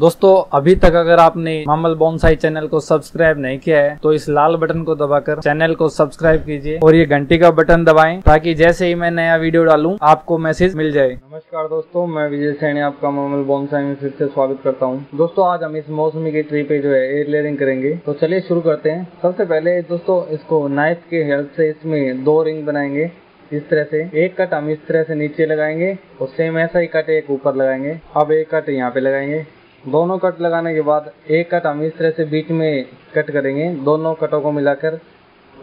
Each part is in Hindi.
दोस्तों, अभी तक अगर आपने मामल बोनसाई चैनल को सब्सक्राइब नहीं किया है तो इस लाल बटन को दबाकर चैनल को सब्सक्राइब कीजिए और ये घंटी का बटन दबाएँ ताकि जैसे ही मैं नया वीडियो डालूं, आपको मैसेज मिल जाए। नमस्कार दोस्तों, मैं विजय सैनी, आपका मामल बोनसाई में फिर से स्वागत करता हूँ। दोस्तों, आज हम इस मौसमी की ट्री पे जो है एयर लेयरिंग करेंगे। तो चलिए शुरू करते हैं। सबसे पहले दोस्तों, इसको नाइफ के हेल्प से इसमें दो रिंग बनाएँगे। इस तरह से, एक कट हम इस तरह से नीचे लगाएँगे और सेम ऐसा ही कट एक ऊपर लगाएँगे। अब एक कट यहाँ पे लगाएँगे। दोनों कट लगाने के बाद एक कट हम इस तरह से बीच में कट करेंगे, दोनों कटों को मिलाकर।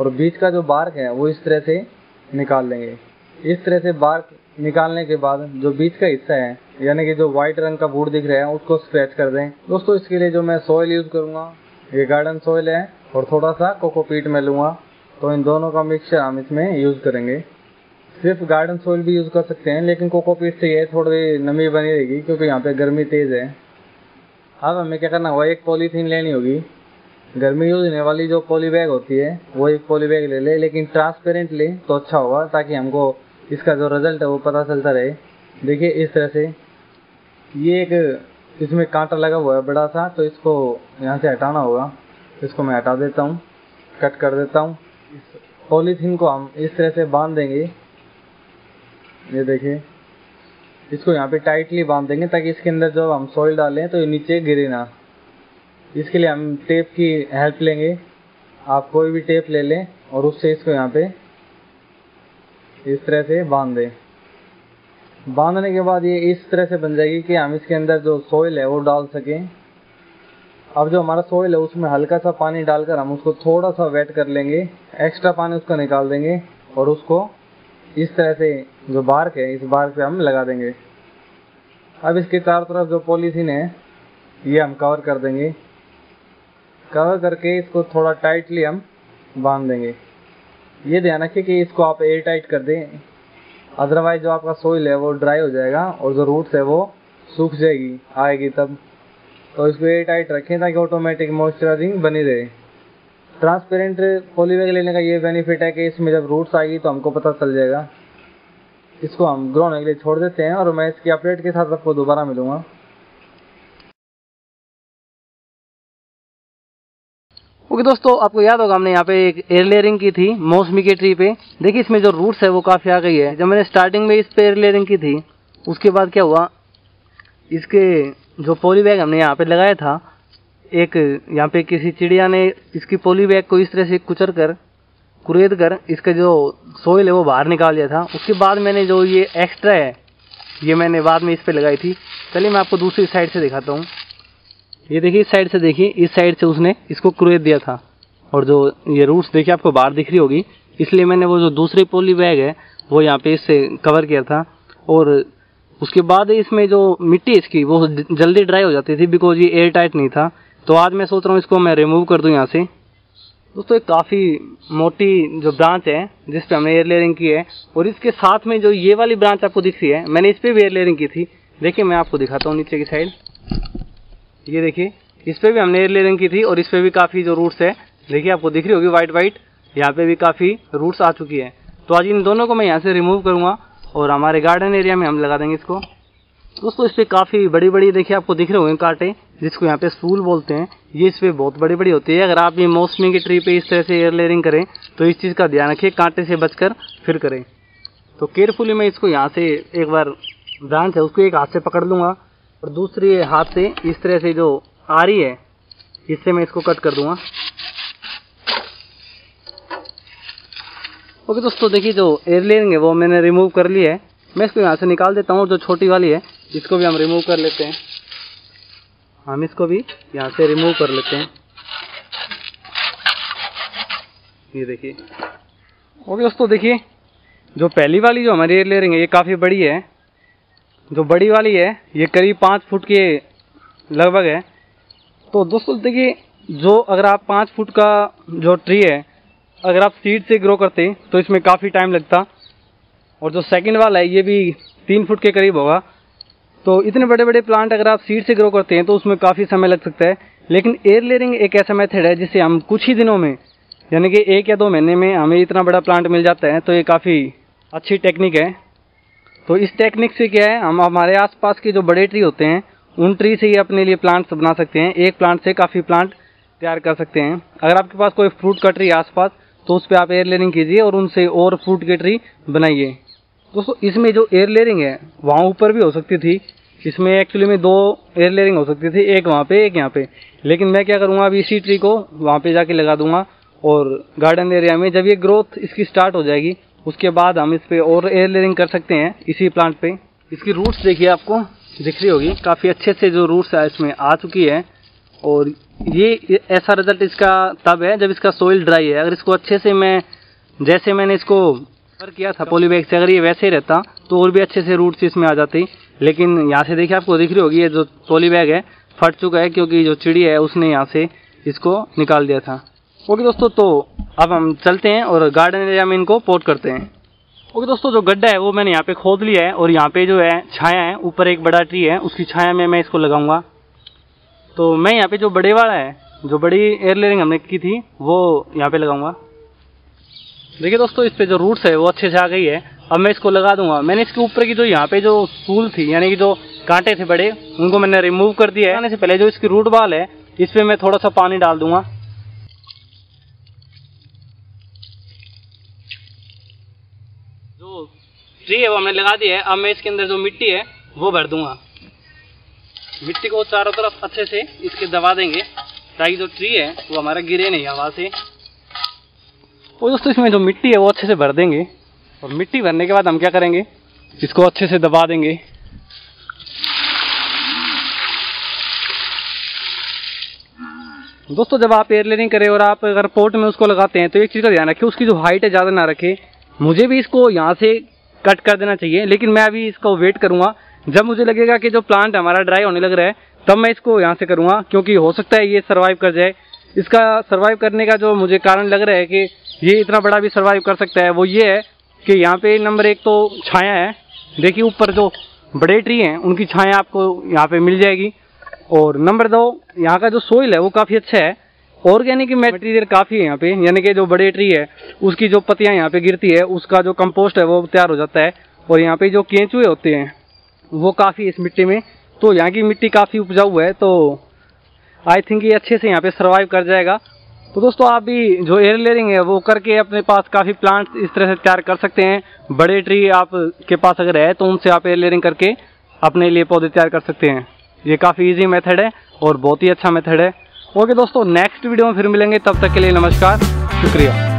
और बीच का जो बार्क है, वो इस तरह से निकाल लेंगे। इस तरह से बार्क निकालने के बाद जो बीच का हिस्सा है, यानी कि जो व्हाइट रंग का बूट दिख रहा है, उसको स्क्रैच कर दें। दोस्तों, इसके लिए जो मैं सॉइल यूज़ करूँगा, ये गार्डन सॉइल है, और थोड़ा सा कोकोपीट में लूँगा। तो इन दोनों का मिक्सचर हम इसमें यूज़ करेंगे। सिर्फ़ गार्डन सोइल भी यूज़ कर सकते हैं, लेकिन कोकोपीट से ये थोड़ी नमी बनी रहेगी, क्योंकि यहाँ पे गर्मी तेज़ है। अब हमें क्या करना होगा, एक पॉलीथीन लेनी होगी। गर्मी यूज़ होने वाली जो पॉली बैग होती है, वो एक पॉली बैग ले ले, लेकिन ट्रांसपेरेंट ले तो अच्छा होगा, ताकि हमको इसका जो रिज़ल्ट है वो पता चलता रहे। देखिए इस तरह से। ये एक, इसमें कांटा लगा हुआ है बड़ा सा तो इसको यहाँ से हटाना होगा। इसको मैं हटा देता हूँ कट कर देता हूँ। पॉलीथीन को हम इस तरह से बाँध देंगे। ये देखिए। इसको यहाँ पे टाइटली बाँध देंगे ताकि इसके अंदर जब हम सॉइल डालें तो ये नीचे गिरे ना। इसके लिए हम टेप की हेल्प लेंगे। आप कोई भी टेप ले लें और उससे इसको यहाँ पे इस तरह से बाँध। दें बांधने के बाद ये इस तरह से बन जाएगी कि हम इसके अंदर जो सॉइल है वो डाल सकें। अब जो हमारा सॉइल है उसमें हल्का सा पानी डालकर हम उसको थोड़ा सा वेट कर लेंगे। एक्स्ट्रा पानी उसका निकाल देंगे और उसको इस तरह से जो बार्क है, इस बार्क पे हम लगा देंगे। अब इसके चारों तरफ़ जो पॉलीथीन है, ये हम कवर कर देंगे। कवर करके इसको थोड़ा टाइटली हम बाँध देंगे। ये ध्यान रखिए कि इसको आप एयर टाइट कर दें। अदरवाइज़ जो आपका सोइल है, वो ड्राई हो जाएगा और जो रूट्स है, वो सूख जाएगी, आएगी तब। तो इसको एयर टाइट रखें ताकि ऑटोमेटिक मॉइस्चराइजिंग बनी रहे। ट्रांसपेरेंट पॉलीबैग लेने का ये बेनिफिट है कि इसमें जब रूट्स आएगी तो हमको पता चल जाएगा। इसको हम ग्रो होने के लिए छोड़ देते हैं और मैं इसकी अपडेट के साथ आपको दोबारा मिलूँगा। ओके दोस्तों, आपको याद होगा हमने यहाँ पे एक एयर लेयरिंग की थी, मौसमी के ट्री पे। देखिए इसमें जो रूट्स है वो काफ़ी आ गई है। जब मैंने स्टार्टिंग में इस पे एयर लेयरिंग की थी, उसके बाद क्या हुआ? इसके जो पॉली बैग हमने यहाँ पे लगाया था एक, यहाँ पे किसी चिड़िया ने इसकी पोली बैग को इस तरह से कुचर कर, कुरेद कर, इसका जो सोयल है वो बाहर निकाल दिया था। उसके बाद मैंने जो ये एक्स्ट्रा है, ये मैंने बाद में इस पर लगाई थी। चलिए मैं आपको दूसरी साइड से दिखाता हूँ। ये देखिए, इस साइड से देखिए, इस साइड से उसने इसको कुरेद दिया था। और जो ये रूट्स देखिए आपको बाहर दिख रही होगी। इसलिए मैंने वो जो दूसरी पोली बैग है, वो यहाँ पे इससे कवर किया था। और उसके बाद इसमें जो मिट्टी इसकी, वो जल्दी ड्राई हो जाती थी बिकॉज़ ये एयर टाइट नहीं था। तो आज मैं सोच रहा हूँ इसको मैं रिमूव कर दूँ यहाँ से। दोस्तों, एक काफ़ी मोटी जो ब्रांच है, जिस पे हमने एयर लेयरिंग की है, और इसके साथ में जो ये वाली ब्रांच आपको दिख रही है, मैंने इस पर भी एयर लेयरिंग की थी। देखिए, मैं आपको दिखाता हूँ नीचे की साइड ये देखिए, इस पर भी हमने एयर लेयरिंग की थी, और इस पर भी काफ़ी जो रूट्स है, देखिए आपको दिख रही होगी वाइट वाइट यहाँ पे भी काफ़ी रूट्स आ चुकी है। तो आज इन दोनों को मैं यहाँ से रिमूव करूँगा, और हमारे गार्डन एरिया में हम लगा देंगे इसको। दोस्तों इस पर काफ़ी बड़ी बड़ी देखिए आपको दिख रहे होंगे कांटे, जिसको यहाँ पे सूल बोलते हैं। ये इस पर बहुत बड़ी बड़ी होती है। अगर आप ये मौसमी की ट्री पे इस तरह से एयर लेयरिंग करें तो इस चीज़ का ध्यान रखिए, कांटे से बचकर फिर करें। तो केयरफुली मैं इसको यहाँ से एक बार ब्रांच है, उसको एक हाथ से पकड़ लूँगा और दूसरी हाथ से इस तरह से जो आ रही है, इससे मैं इसको कट कर दूँगा। ओके दोस्तों, देखिए जो एयर लेयरिंग है, वो मैंने रिमूव कर लिया है। मैं इसको यहाँ से निकाल देता हूँ जो छोटी वाली है इसको भी हम रिमूव कर लेते हैं। हम इसको भी यहाँ से रिमूव कर लेते हैं। ये देखिए। ओके दोस्तों देखिए, जो पहली वाली जो हमारी एयर लेयरिंग है, ये काफ़ी बड़ी है। जो बड़ी वाली है, ये करीब पाँच फुट के लगभग है। तो दोस्तों देखिए, जो अगर आप पाँच फुट का जो ट्री है, अगर आप सीड से ग्रो करते तो इसमें काफ़ी टाइम लगता। और जो सेकंड वाला है, ये भी तीन फुट के करीब होगा। तो इतने बड़े बड़े प्लांट अगर आप सीड से ग्रो करते हैं तो उसमें काफ़ी समय लग सकता है। लेकिन एयर लेयरिंग एक ऐसा मेथड है जिससे हम कुछ ही दिनों में, यानी कि एक या दो महीने में हमें इतना बड़ा प्लांट मिल जाता है तो ये काफ़ी अच्छी टेक्निक है। तो इस टेक्निक से क्या है, हम हमारे आसपास के जो बड़े ट्री होते हैं, उन ट्री से ही अपने लिए प्लांट्स बना सकते हैं। एक प्लांट से काफ़ी प्लांट तैयार कर सकते हैं। अगर आपके पास कोई फ्रूट का ट्री आसपास तो उस पर आप एयर लेयरिंग कीजिए और उनसे और फ्रूट के ट्री बनाइए। दोस्तों, इसमें जो एयर लेयरिंग है, वहाँ ऊपर भी हो सकती थी। इसमें एक्चुअली में दो एयर लेयरिंग हो सकती थी, एक वहाँ पे, एक यहाँ पे। लेकिन मैं क्या करूँगा, अभी इसी ट्री को वहाँ पे जाके लगा दूँगा और गार्डन एरिया में जब ये ग्रोथ इसकी स्टार्ट हो जाएगी, उसके बाद हम इस पर और एयर लेयरिंग कर सकते हैं इसी प्लांट पे। इसकी रूट्स देखिए आपको, दिख रही होगी। काफ़ी अच्छे से जो रूट्स है, इसमें आ चुकी है। और ये ऐसा रिज़ल्ट इसका तब है जब इसका सोइल ड्राई है। अगर इसको अच्छे से मैं, जैसे मैंने इसको कवर किया था, पोली बैग से, अगर ये वैसे ही रहता तो और भी अच्छे से रूट्स इसमें आ जाती। लेकिन यहाँ से देखिए, आपको दिख रही होगी, ये जो पोली बैग है, फट चुका है, क्योंकि जो चिड़ी है, उसने यहाँ से इसको निकाल दिया था। ओके दोस्तों तो अब हम चलते हैं और गार्डन एरिया में इनको पोट करते हैं। ओके दोस्तों, जो गड्ढा है, वो मैंने यहाँ पे खोद लिया है, और यहाँ पे जो है छाया है, ऊपर एक बड़ा ट्री है, उसकी छाया में मैं इसको लगाऊँगा। तो मैं यहाँ पे जो बड़े वाला है, जो बड़ी एयर लेयरिंग हमने की थी, वो यहाँ पे लगाऊँगा। देखिए दोस्तों, इस पे जो रूट्स है, वो अच्छे से आ गई है। अब मैं इसको लगा दूँगा। मैंने इसके ऊपर की जो यहाँ पे जो सूल थी, यानी कि जो कांटे थे बड़े, उनको मैंने रिमूव कर दिया है। आने से पहले जो इसकी रूट बाल है, इस पर मैं थोड़ा सा पानी डाल दूँगा। जो ट्री है, वो हमने लगा दिया है। अब मैं इसके अंदर जो मिट्टी है, वो भर दूँगा। मिट्टी को चारों तरफ़ अच्छे से इसके दबा देंगे, ताकि जो ट्री है, वो हमारा गिरे नहीं हवा से। और दोस्तों, इसमें जो मिट्टी है, वो अच्छे से भर देंगे। और मिट्टी भरने के बाद हम क्या करेंगे? इसको अच्छे से दबा देंगे। दोस्तों, जब आप एयर लेयरिंग करें और आप अगर पोर्ट में उसको लगाते हैं तो एक चीज़ का ध्यान रखें, उसकी जो हाइट है, ज़्यादा ना रखें। मुझे भी इसको यहाँ से कट कर देना चाहिए, लेकिन मैं अभी इसको वेट करूँगा। जब मुझे लगेगा कि जो प्लांट हमारा ड्राई होने लग रहा है, तब मैं इसको यहाँ से करूँगा, क्योंकि हो सकता है ये सर्वाइव कर जाए। इसका सर्वाइव करने का जो मुझे कारण लग रहा है कि ये इतना बड़ा भी सर्वाइव कर सकता है। वो ये है कि यहाँ पे नंबर एक तो छाया है। देखिए ऊपर जो बड़े ट्री हैं, उनकी छाया आपको यहाँ पे मिल जाएगी। और नंबर दो, यहाँ का जो सोइल है, वो काफ़ी अच्छा है। ऑर्गेनिक मटेरियल काफ़ी है यहाँ पे। यानी कि जो बड़े ट्री है, उसकी जो पत्तियाँ यहाँ पे गिरती है, उसका जो कंपोस्ट है, वो तैयार हो जाता है। और यहाँ पे जो केंचुए होते हैं, वो काफ़ी इस मिट्टी में। तो यहाँ की मिट्टी काफ़ी उपजाऊ है तो आई थिंक ये अच्छे से यहाँ पे सर्वाइव कर जाएगा। तो दोस्तों, आप भी जो एयर लेयरिंग है, वो करके अपने पास काफ़ी प्लांट्स इस तरह से तैयार कर सकते हैं। बड़े ट्री आप के पास अगर है तो उनसे आप एयर लेयरिंग करके अपने लिए पौधे तैयार कर सकते हैं। ये काफ़ी इजी मेथड है और बहुत ही अच्छा मेथड है। ओके दोस्तों नेक्स्ट वीडियो में फिर मिलेंगे। तब तक के लिए नमस्कार, शुक्रिया।